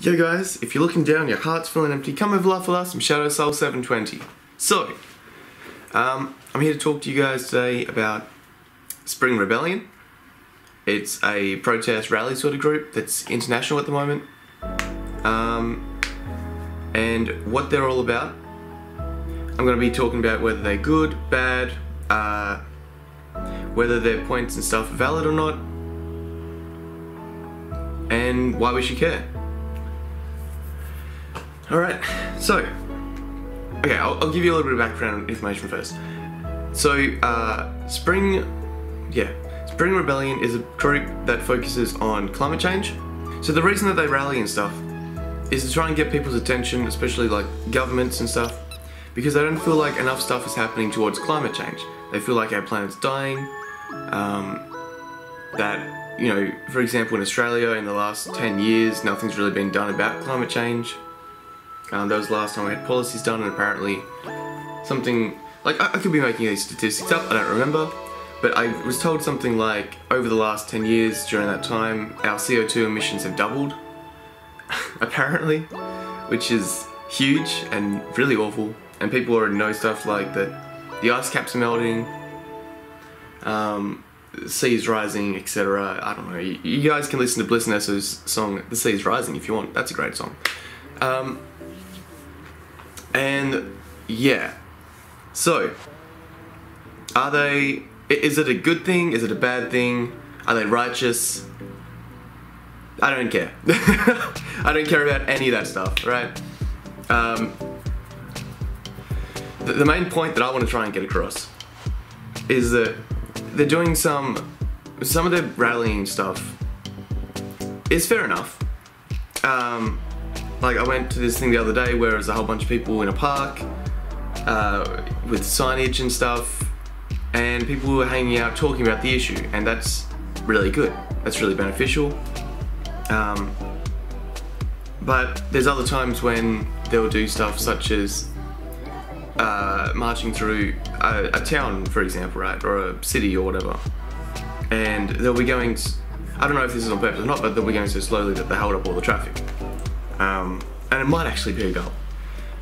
Yo guys, if you're looking down, your heart's feeling empty, come over laugh with us, I'm Shadow Soul 720. So, um, I'm here to talk to you guys today about Spring Rebellion. It's a protest rally sort of group that's international at the moment. Um, and what they're all about. I'm going to be talking about whether they're good, bad, uh, whether their points and stuff are valid or not, and why we should care. Alright, so, okay, I'll, I'll, give you a little bit of background information first. So, uh, Spring, yeah, Spring Rebellion is a group that focuses on climate change. So the reason that they rally and stuff is to try and get people's attention, especially like governments and stuff, because they don't feel like enough stuff is happening towards climate change. They feel like our planet's dying, um, that, you know, for example in Australia in the last 10 years nothing's really been done about climate change. That was the last time we had policies done, and apparently something like I, I could be making these statistics up. I don't remember, but I was told something like over the last 10 years during that time, our CO2 emissions have doubled. apparently, which is huge and really awful. And people already know stuff like that the ice caps are melting, um, sea's rising, etc. I don't know. You, you, guys can listen to Bliss n Eso's song "The Sea Is Rising" if you want. That's a great song. Um, and yeah, so are they? Is it a good thing? Is it a bad thing? Are they righteous? I don't care. I don't care about any of that stuff, right? Um, the, the main point that I want to try and get across is that they're doing some some of the rallying stuff is fair enough. Um, like I went to this thing the other day where there's a whole bunch of people in a park uh, with signage and stuff, and people were hanging out talking about the issue, and that's really good. That's really beneficial. Um, but there's other times when they'll do stuff such as uh, marching through a, a, town, for example, right, or a city or whatever, and they'll be going. I don't know if this is on purpose or not, but they'll be going so slowly that they hold up all the traffic. Um, and it might actually be a goal.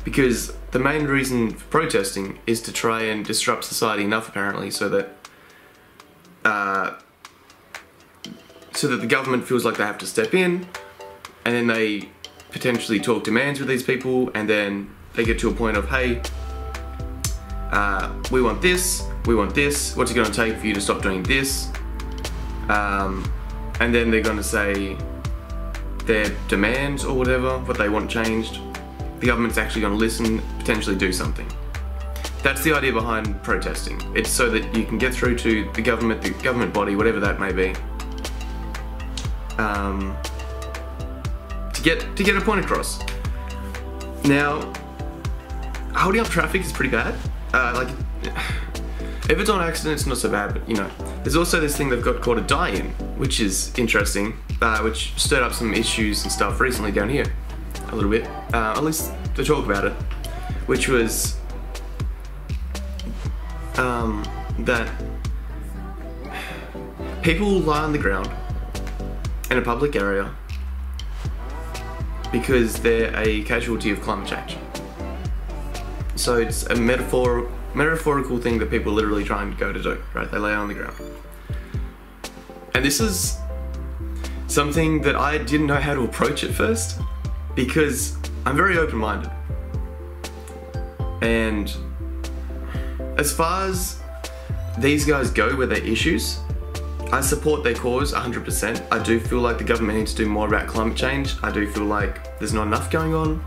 Because the main reason for protesting is to try and disrupt society enough, apparently, so that uh, so that the government feels like they have to step in, and then they potentially talk demands with these people, and then they get to a point of, hey, uh, we want this, we want this, what's it going to take for you to stop doing this? Um, and then they're going to say, their demands or whatever, what they want changed, the government's actually going to listen, potentially do something. That's the idea behind protesting. It's so that you can get through to the government, the government body, whatever that may be, um, to get to get a point across. Now, holding up traffic is pretty bad. Uh, like, if it's on accident, it's not so bad. But you know, there's also this thing they've got called a die-in, which is interesting uh, which stirred up some issues and stuff recently down here, a little bit, uh, at least to talk about it, which was um, that people lie on the ground in a public area because they're a casualty of climate change. So it's a metaphor, metaphorical thing that people literally trying to go to do, right? They lay on the ground. And this is something that I didn't know how to approach at first because I'm very open minded. And as far as these guys go with their issues, I support their cause 100%. I do feel like the government needs to do more about climate change. I do feel like there's not enough going on.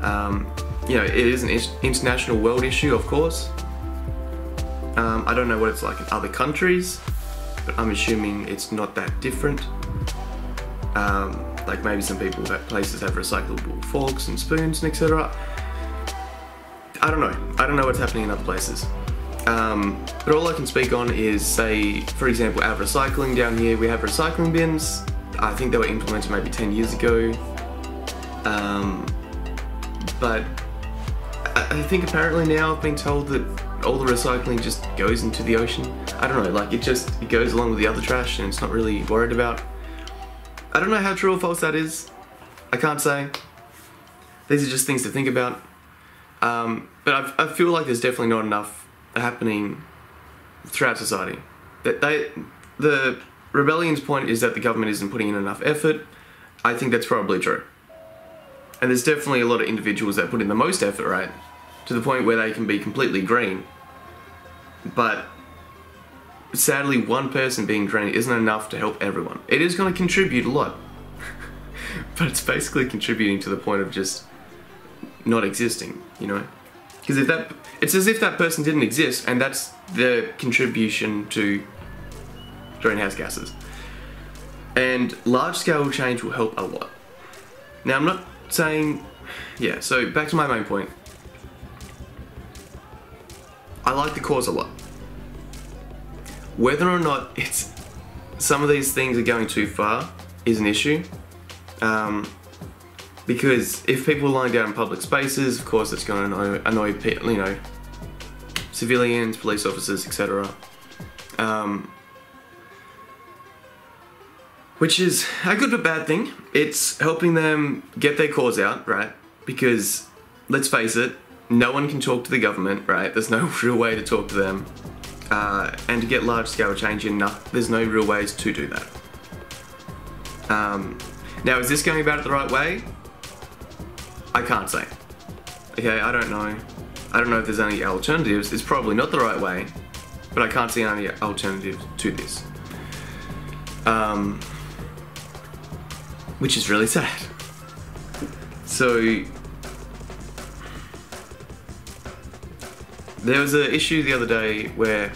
Um, you know, it is an international world issue, of course. Um, I don't know what it's like in other countries, but I'm assuming it's not that different. Um, like maybe some people have places have recyclable forks and spoons and etc. I don't know. I don't know what's happening in other places. Um, but all I can speak on is say, for example, our recycling down here, we have recycling bins. I think they were implemented maybe 10 years ago. Um, but I think apparently now I've been told that all the recycling just goes into the ocean. I don't know, like it just it goes along with the other trash and it's not really worried about I don't know how true or false that is. I can't say. These are just things to think about. Um, but I, I feel like there's definitely not enough happening throughout society. That they, the rebellion's point is that the government isn't putting in enough effort. I think that's probably true. And there's definitely a lot of individuals that put in the most effort, right? To the point where they can be completely green. But sadly, one person being green isn't enough to help everyone. It is going to contribute a lot. but it's basically contributing to the point of just not existing, you know? Because if that, it's as if that person didn't exist, and that's the contribution to greenhouse gases. And large scale change will help a lot. Now, I'm not saying, yeah, so back to my main point. I like the cause a lot. Whether or not it's some of these things are going too far is an issue. Um, because if people are lying down in public spaces, of course, it's going to annoy, you know, civilians, police officers, etc. Um, which is a good but bad thing. It's helping them get their cause out, right? Because let's face it, no one can talk to the government, right? There's no real way to talk to them. Uh, and to get large scale change in, there's no real ways to do that. Um, now, is this going about it the right way? I can't say. Okay, I don't know. I don't know if there's any alternatives. It's probably not the right way, but I can't see any alternative to this. Um, which is really sad. So there was an issue the other day where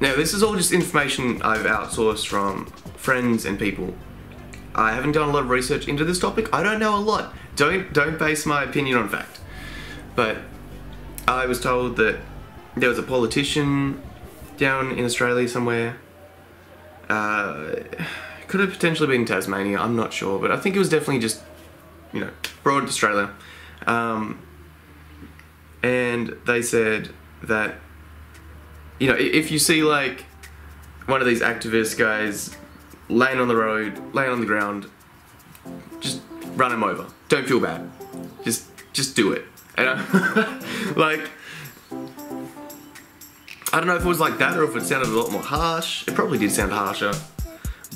now this is all just information I've outsourced from friends and people. I haven't done a lot of research into this topic. I don't know a lot. Don't don't base my opinion on fact. But I was told that there was a politician down in Australia somewhere. Uh, could have potentially been Tasmania, I'm not sure, but I think it was definitely just, you know, broad Australia. Um, and they said that, you know, if you see like one of these activist guys laying on the road, laying on the ground, just run him over. Don't feel bad. Just, just do it. And I, like, I don't know if it was like that or if it sounded a lot more harsh. It probably did sound harsher.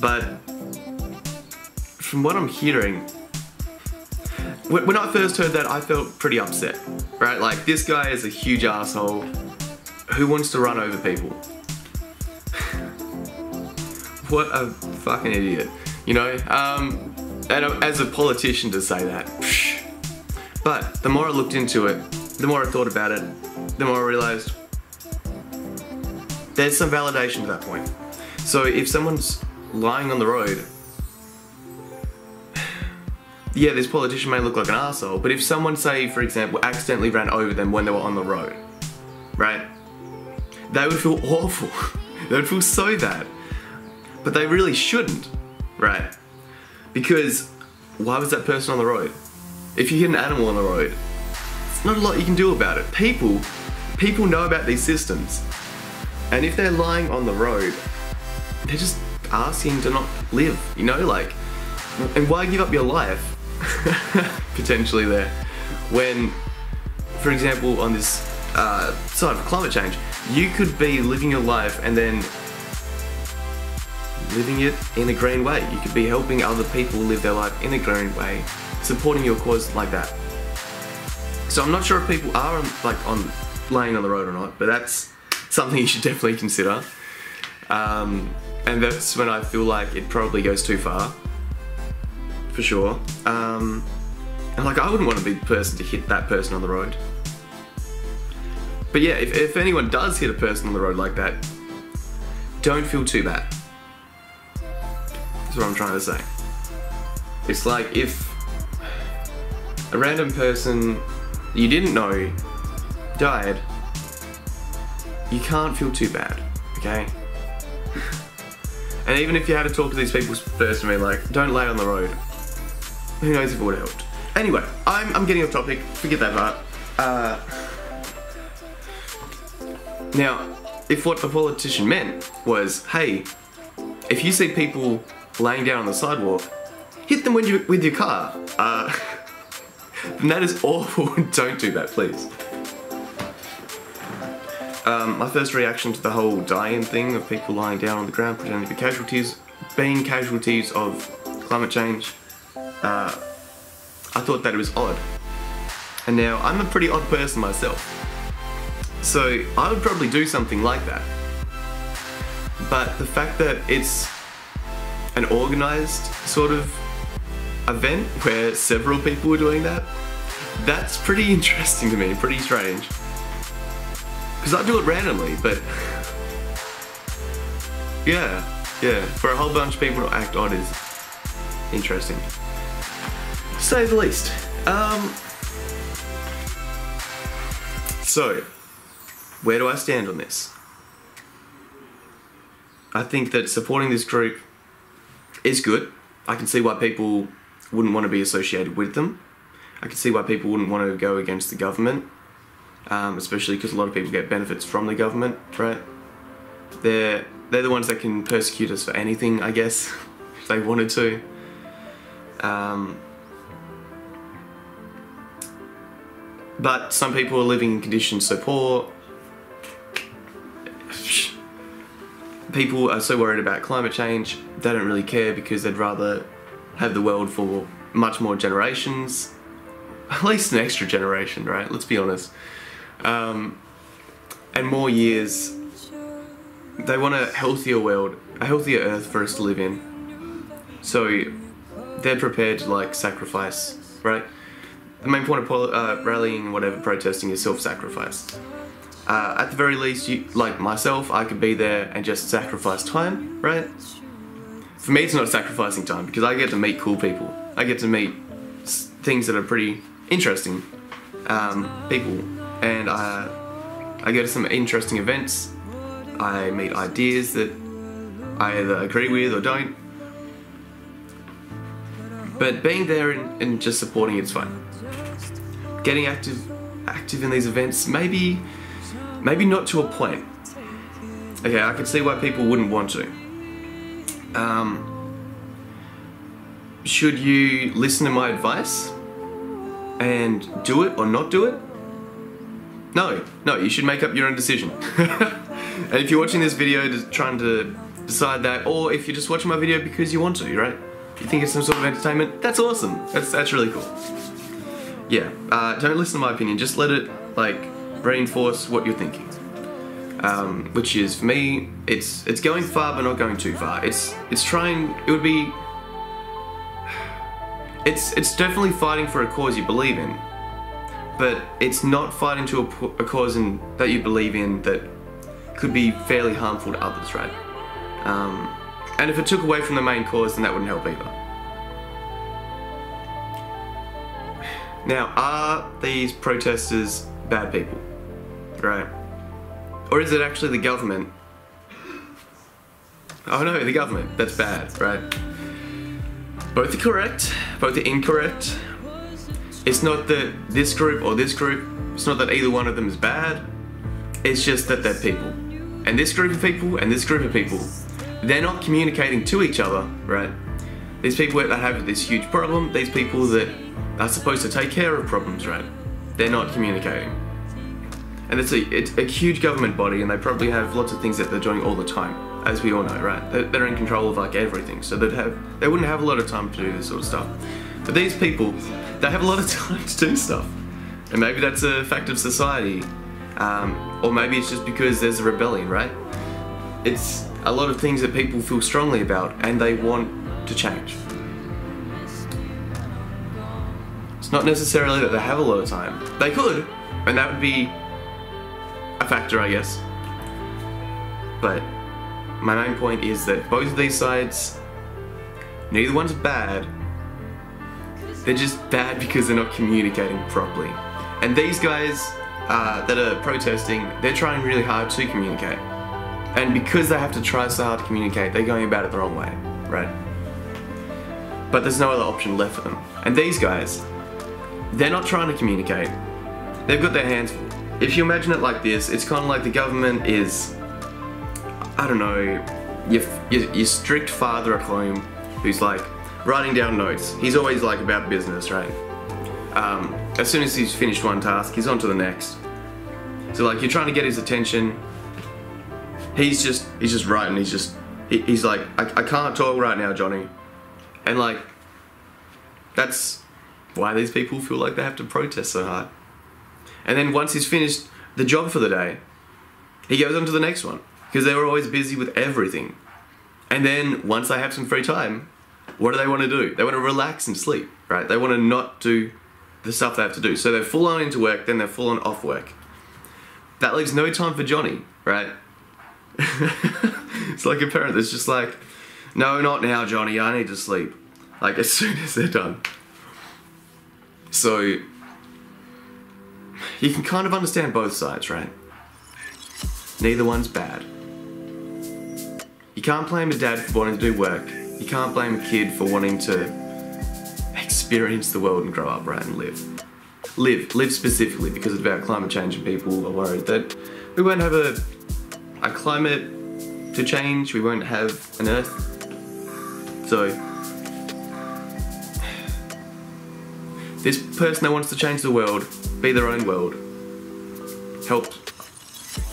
But from what I'm hearing, when I first heard that, I felt pretty upset, right? Like, this guy is a huge asshole who wants to run over people. what a fucking idiot, you know? Um, and as a politician to say that. But the more I looked into it, the more I thought about it, the more I realized there's some validation to that point. So if someone's lying on the road, yeah, this politician may look like an asshole, but if someone, say, for example, accidentally ran over them when they were on the road, right? They would feel awful. they would feel so bad. But they really shouldn't, right? Because why was that person on the road? If you hit an animal on the road, it's not a lot you can do about it. People, people know about these systems. And if they're lying on the road, they're just asking to not live, you know, like, and why give up your life, potentially there, when, for example, on this uh, side of climate change, you could be living your life and then living it in a green way. You could be helping other people live their life in a green way, supporting your cause like that. So I'm not sure if people are like on laying on the road or not, but that's something you should definitely consider. Um, and that's when I feel like it probably goes too far, for sure. Um, and like I wouldn't want to be the person to hit that person on the road. But yeah, if, if anyone does hit a person on the road like that, don't feel too bad. That's what I'm trying to say. It's like if a random person you didn't know died, you can't feel too bad, okay? And even if you had to talk to these people first and be like, don't lay on the road, who knows if it would have helped. Anyway, I'm, I'm getting off topic, forget that part. Uh, now, if what the politician meant was, hey, if you see people laying down on the sidewalk, hit them with your, with your car. Uh, that is awful. Don't do that, please. Um, my first reaction to the whole die-in thing of people lying down on the ground pretending to be casualties, being casualties of climate change, uh, I thought that it was odd. And now I'm a pretty odd person myself. So I would probably do something like that. But the fact that it's an organized sort of event where several people were doing that, that's pretty interesting to me, pretty strange. Because I do it randomly, but yeah, yeah, for a whole bunch of people to act odd is interesting. Say the least. Um, so, where do I stand on this? I think that supporting this group is good. I can see why people wouldn't want to be associated with them. I can see why people wouldn't want to go against the government, um, especially because a lot of people get benefits from the government, right? They're they're the ones that can persecute us for anything, I guess, if they wanted to. Um, but some people are living in conditions so poor. People are so worried about climate change, they don't really care because they'd rather have the world for much more generations. At least an extra generation, right? Let's be honest. Um, and more years. They want a healthier world, a healthier earth for us to live in. So they're prepared to like sacrifice, right? The main point of uh, rallying, whatever, protesting is self-sacrifice. Uh, at the very least, you, like myself, I could be there and just sacrifice time, right? For me, it's not sacrificing time because I get to meet cool people. I get to meet things that are pretty interesting um, people, and I, I go to some interesting events. I meet ideas that I either agree with or don't. But being there and, and just supporting it's fine. Getting active, active in these events, maybe, maybe not to a point. Okay, I can see why people wouldn't want to. Um, should you listen to my advice and do it or not do it? No, no, you should make up your own decision. and if you're watching this video trying to decide that, or if you're just watching my video because you want to, right? You think it's some sort of entertainment, that's awesome. That's, that's really cool. Yeah, uh, don't listen to my opinion, just let it, like, reinforce what you're thinking. Um, which is, for me, it's it's going far but not going too far. It's it's trying, it would be, it's it's definitely fighting for a cause you believe in, but it's not fighting to a cause in, that you believe in that could be fairly harmful to others, right? Um, and if it took away from the main cause, then that wouldn't help either. Now, are these protesters bad people? Right? Or is it actually the government? Oh no, the government. That's bad, right? Both are correct, both are incorrect. It's not that this group or this group, it's not that either one of them is bad. It's just that they're people. And this group of people and this group of people, they're not communicating to each other, right? These people that have this huge problem, these people that are supposed to take care of problems, right? They're not communicating. And it's a, it's a huge government body, and they probably have lots of things that they're doing all the time, as we all know, right? They're, they're in control of like everything, so they'd have they wouldn't have a lot of time to do this sort of stuff. But these people, they have a lot of time to do stuff, and maybe that's a fact of society, um, or maybe it's just because there's a rebellion, right? It's a lot of things that people feel strongly about, and they want to change. It's not necessarily that they have a lot of time. They could, and that would be a factor, I guess. But my main point is that both of these sides, neither one's bad. They're just bad because they're not communicating properly. And these guys uh, that are protesting, they're trying really hard to communicate. And because they have to try so hard to communicate, they're going about it the wrong way, right? But there's no other option left for them. And these guys, they're not trying to communicate. They've got their hands full. If you imagine it like this, it's kind of like the government is, I don't know, your, your, your strict father at home who's like, writing down notes. He's always like about business, right? Um, as soon as he's finished one task, he's on to the next. So like you're trying to get his attention. He's just he's just writing. He's just he- he's like I, I can't talk right now, Johnny, and like that's why these people feel like they have to protest so hard. And then once he's finished the job for the day, he goes on to the next one because they were always busy with everything. And then once they have some free time, what do they want to do? They want to relax and sleep, right? They want to not do the stuff they have to do. So they're full on into work, then they're full on off work. That leaves no time for Johnny, right? it's like a parent that's just like, no, not now, Johnny. I need to sleep. Like as soon as they're done. So you can kind of understand both sides, right? Neither one's bad. You can't blame a dad for wanting to do work. You can't blame a kid for wanting to experience the world and grow up, right, and live. Live, live specifically because it's about climate change and people are worried that we won't have a, a climate to change, we won't have an earth. So, this person that wants to change the world, be their own world, help,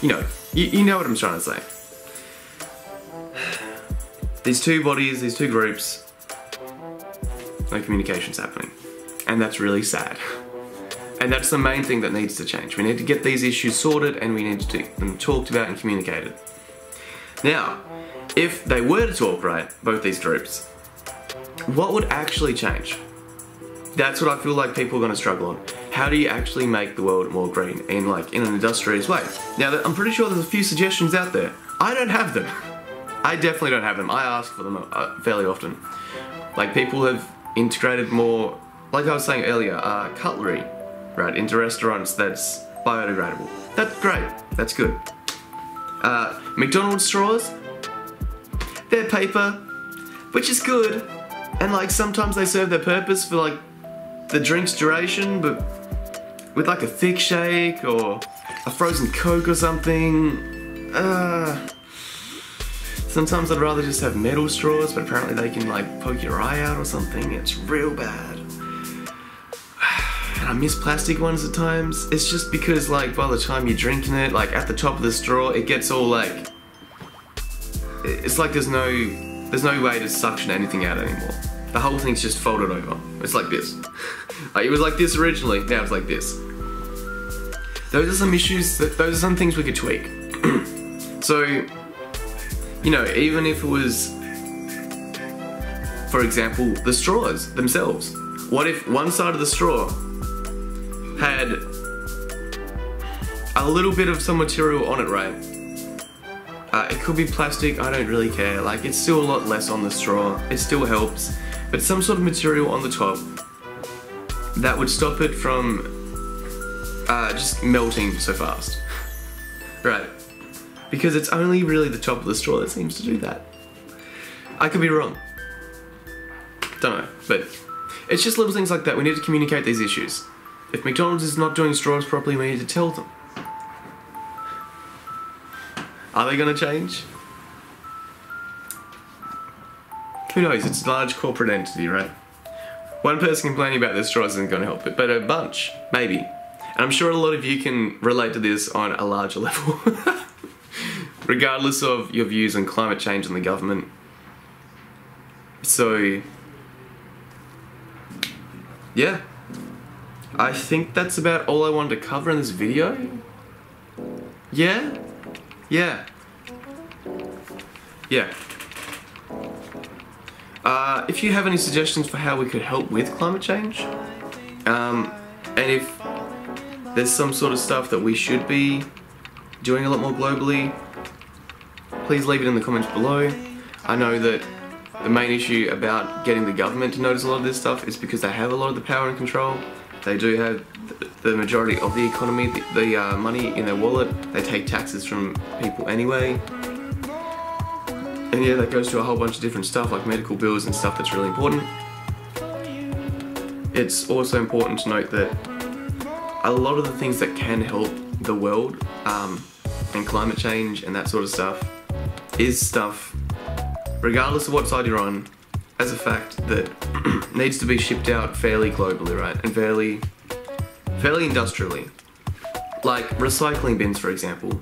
you know, you, you know what I'm trying to say. These two bodies, these two groups, no communication's happening. And that's really sad. And that's the main thing that needs to change. We need to get these issues sorted and we need to get them talked about and communicated. Now, if they were to talk right, both these groups, what would actually change? That's what I feel like people are going to struggle on. How do you actually make the world more green in like in an industrious way? Now, I'm pretty sure there's a few suggestions out there. I don't have them. I definitely don't have them. I ask for them uh, fairly often. Like people have integrated more, like I was saying earlier, uh, cutlery, right, into restaurants that's biodegradable. That's great. That's good. Uh, McDonald's straws, they're paper, which is good. And like sometimes they serve their purpose for like the drink's duration, but with like a thick shake or a frozen Coke or something. Uh, sometimes I'd rather just have metal straws, but apparently they can like poke your eye out or something. It's real bad. And I miss plastic ones at times. It's just because like by the time you're drinking it, like at the top of the straw, it gets all like it's like there's no there's no way to suction anything out anymore. The whole thing's just folded over. It's like this. it was like this originally, now it's like this. Those are some issues, that, those are some things we could tweak. so, you know, even if it was, for example, the straws themselves. What if one side of the straw had a little bit of some material on it, right? Uh, it could be plastic, I don't really care. Like, it's still a lot less on the straw. It still helps. But some sort of material on the top that would stop it from uh, just melting so fast. right. Because it's only really the top of the straw that seems to do that. I could be wrong. Don't know. But it's just little things like that. We need to communicate these issues. If McDonald's is not doing straws properly, we need to tell them. Are they going to change? Who knows? It's a large corporate entity, right? One person complaining about their straws isn't going to help it, but a bunch, maybe. And I'm sure a lot of you can relate to this on a larger level. Regardless of your views on climate change and the government. So, yeah. I think that's about all I wanted to cover in this video. Yeah? Yeah. Yeah. Uh, if you have any suggestions for how we could help with climate change, um, and if there's some sort of stuff that we should be doing a lot more globally, please leave it in the comments below. I know that the main issue about getting the government to notice a lot of this stuff is because they have a lot of the power and control. They do have the majority of the economy, the, the uh, money in their wallet. They take taxes from people anyway. And yeah, that goes to a whole bunch of different stuff like medical bills and stuff that's really important. It's also important to note that a lot of the things that can help the world um, and climate change and that sort of stuff is stuff, regardless of what side you're on, as a fact that needs to be shipped out fairly globally, right? And fairly, fairly industrially. Like recycling bins, for example.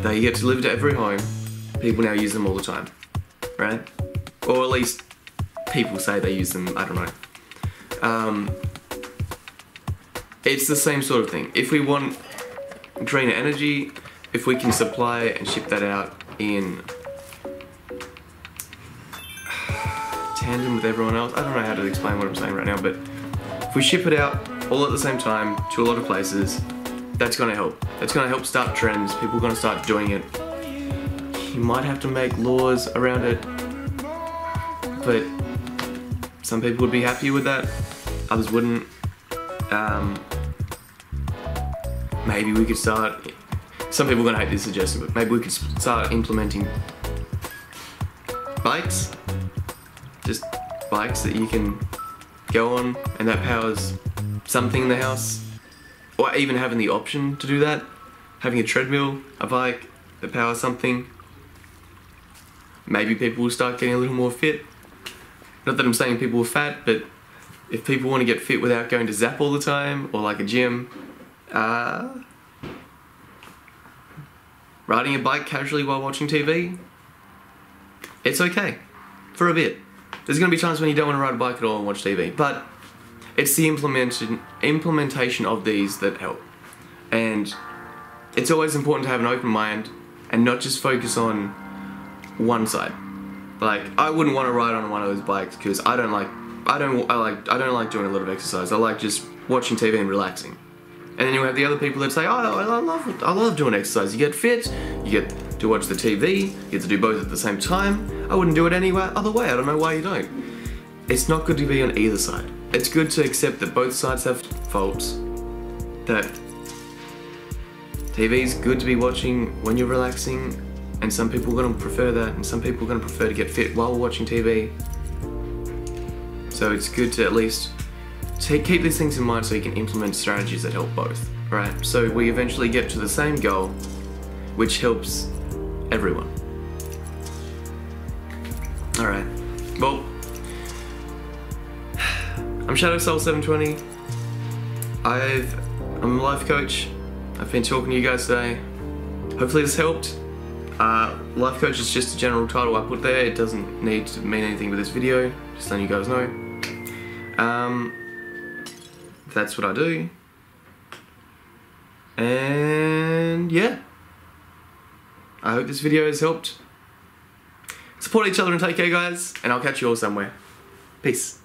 They get delivered to every home. People now use them all the time, right? Or at least people say they use them. I don't know. Um, it's the same sort of thing. If we want greener energy, if we can supply and ship that out in tandem with everyone else, I don't know how to explain what I'm saying right now, but if we ship it out all at the same time to a lot of places, that's going to help. That's going to help start trends. People are going to start doing it. You might have to make laws around it, but some people would be happy with that. Others wouldn't. Um, maybe we could start. Some people are gonna hate this suggestion, but maybe we could start implementing bikes. Just bikes that you can go on, and that powers something in the house, or even having the option to do that. Having a treadmill, a bike that powers something. Maybe people will start getting a little more fit. Not that I'm saying people are fat, but if people want to get fit without going to Zap all the time or like a gym, uh, riding a bike casually while watching TV, it's okay for a bit. There's going to be times when you don't want to ride a bike at all and watch TV, but it's the implementation implementation of these that help. And it's always important to have an open mind and not just focus on one side. Like I wouldn't want to ride on one of those bikes because I don't like I don't I like I don't like doing a lot of exercise. I like just watching TV and relaxing. And then you have the other people that say, "Oh, I love. I love doing exercise. You get fit, you get to watch the TV, you get to do both at the same time. I wouldn't do it any other way. I don't know why you don't. It's not good to be on either side. It's good to accept that both sides have faults. That TV is good to be watching when you're relaxing, and some people are going to prefer that, and some people are going to prefer to get fit while watching TV. So it's good to at least take, keep these things in mind so you can implement strategies that help both, right? So we eventually get to the same goal, which helps everyone. Alright, well, I'm Shadow Soul 720. I've, I'm a life coach. I've been talking to you guys today. Hopefully this helped. Uh, life coach is just a general title I put there. It doesn't need to mean anything with this video. Just letting you guys know. Um, that's what I do. And yeah. I hope this video has helped. Support each other and take care, guys. And I'll catch you all somewhere. Peace.